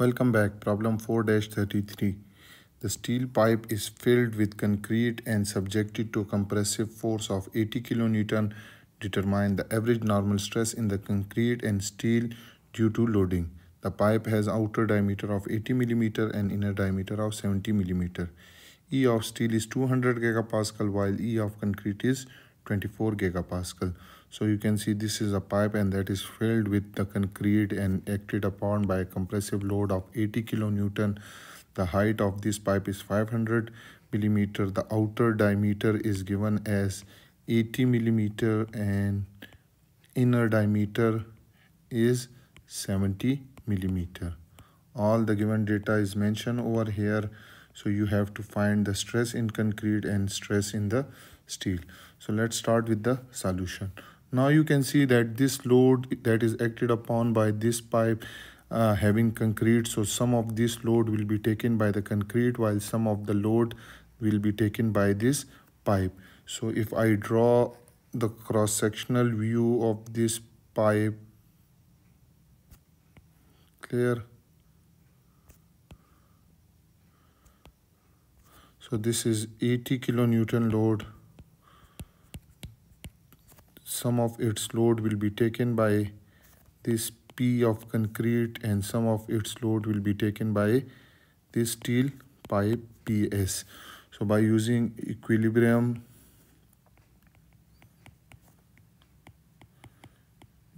Welcome back. Problem 4-33. The steel pipe is filled with concrete and subjected to a compressive force of 80 kN. Determine the average normal stress in the concrete and steel due to loading. The pipe has outer diameter of 80 mm and inner diameter of 70 mm. E of steel is 200 gigapascal while E of concrete is 24 gigapascal. So you can see this is a pipe and that is filled with the concrete and acted upon by a compressive load of 80 kilonewton. The height of this pipe is 500 millimeter. The outer diameter is given as 80 millimeter and inner diameter is 70 millimeter. All the given data is mentioned over here. So you have to find the stress in concrete and stress in the steel. So let's start with the solution. Now you can see that this load that is acted upon by this pipe uh, having concrete. So some of this load will be taken by the concrete while some of the load will be taken by this pipe. So if I draw the cross-sectional view of this pipe clear so this is 80 kilonewton load some of its load will be taken by this P of concrete and some of its load will be taken by this steel pipe PS. So by using equilibrium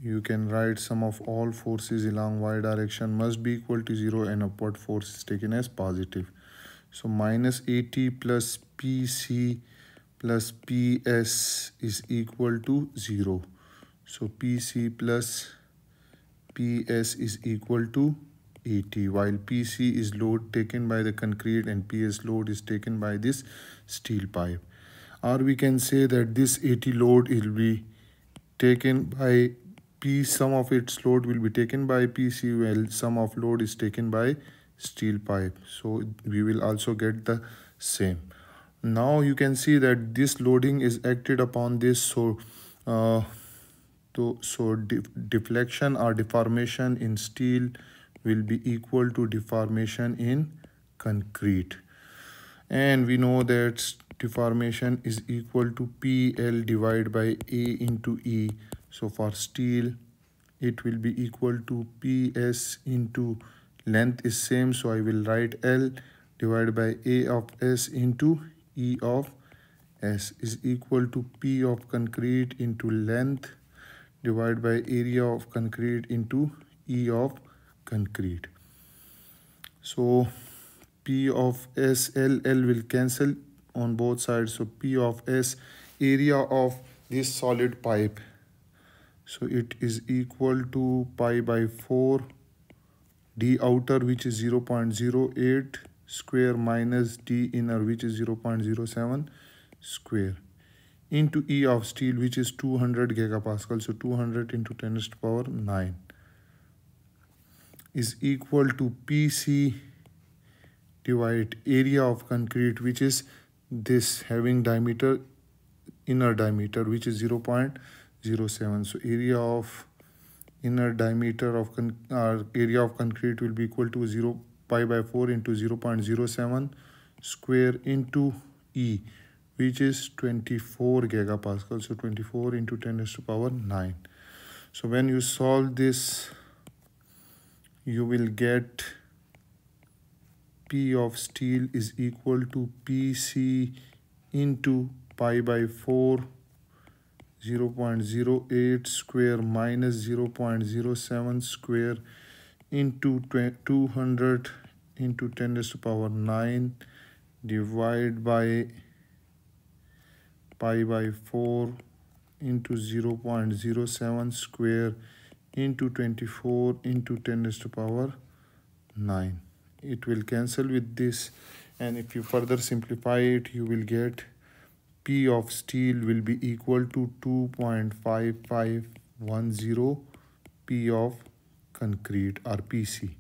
you can write sum of all forces along y direction must be equal to 0 and upward force is taken as positive. So minus 80 plus PC plus PS is equal to 0. So PC plus PS is equal to 80 while PC is load taken by the concrete and PS load is taken by this steel pipe. Or we can say that this 80 load will be taken by P, some of its load will be taken by PC while some of load is taken by steel pipe. So we will also get the same. Now you can see that this loading is acted upon this so uh, to, so de deflection or deformation in steel will be equal to deformation in concrete. And we know that deformation is equal to PL divided by A into E. So for steel it will be equal to ps into length is same so i will write l divided by a of s into e of s is equal to p of concrete into length divided by area of concrete into e of concrete. So p of s l l will cancel on both sides. So p of s area of this solid pipe. So it is equal to pi by 4 d outer which is 0 0.08 square minus d inner which is 0 0.07 square into E of steel which is 200 gigapascal so 200 into 10 to the power 9 is equal to PC divide area of concrete which is this having diameter inner diameter which is 0. 0.07 so area of inner diameter of con uh, area of concrete will be equal to 0 pi by 4 into 0 0.07 square into E which is 24 gigapascal. So 24 into 10 to the power 9 so when you solve this you will get P of steel is equal to PC into pi by 4 0 0.08 square minus 0 0.07 square into 200 into 10 raised to power 9 divide by pi by 4 into 0 0.07 square into 24 into 10 raised to power 9 it will cancel with this and if you further simplify it you will get P of steel will be equal to 2.5510 P of concrete or PC.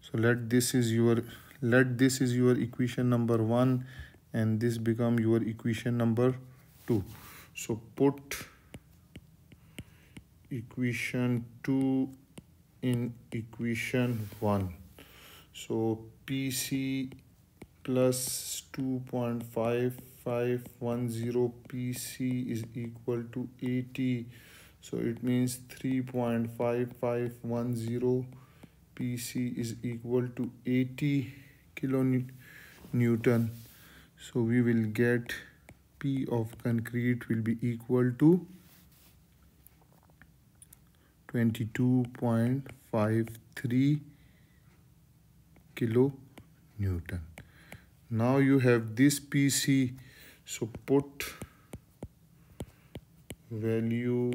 So let this is your let this is your equation number 1 and this become your equation number 2. So put equation 2 in equation 1 so pc plus 2.5510 pc is equal to 80 so it means 3.5510 pc is equal to 80 kilonewton. So we will get p of concrete will be equal to 22.53 kilo newton now you have this pc so put value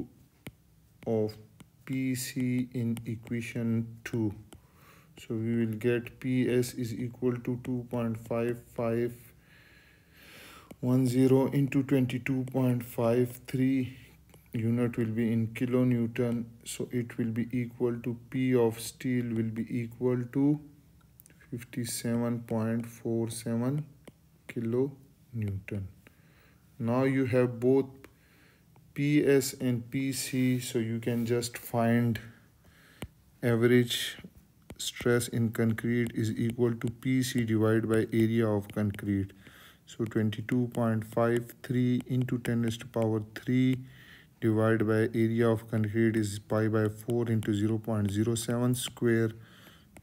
of pc in equation 2 so we will get ps is equal to 2.5510 into 22.53 unit will be in kilonewton so it will be equal to p of steel will be equal to 57.47 kilo newton now you have both ps and pc so you can just find average stress in concrete is equal to pc divided by area of concrete. So 22.53 into 10 raised to power 3 divided by area of concrete is pi by 4 into 0 0.07 square.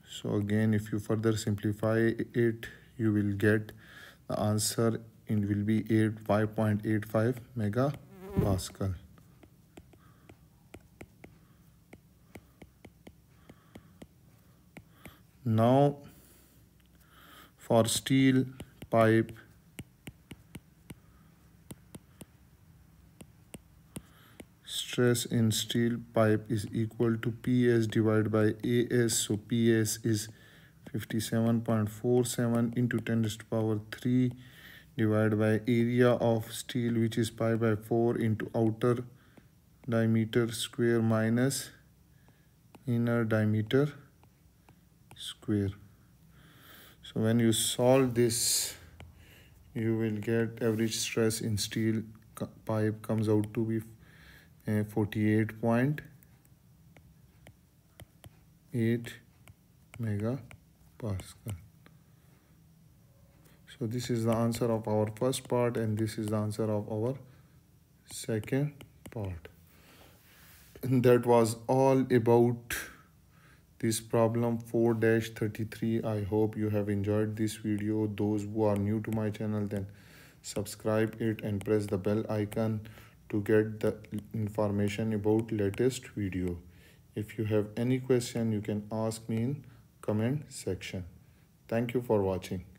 So again if you further simplify it you will get the answer it will be 8 5.85 mega pascal now for steel pipe stress in steel pipe is equal to PS divided by AS. So PS is 57.47 into 10 to the power 3 divided by area of steel which is pi by 4 into outer diameter square minus inner diameter square. So when you solve this you will get average stress in steel pipe comes out to be uh, 48.8 megapascal so this is the answer of our first part and this is the answer of our second part. And that was all about this problem 4-33 i hope you have enjoyed this video. Those who are new to my channel then subscribe it and press the bell icon to get the information about latest video. If you have any question you can ask me in comment section. Thank you for watching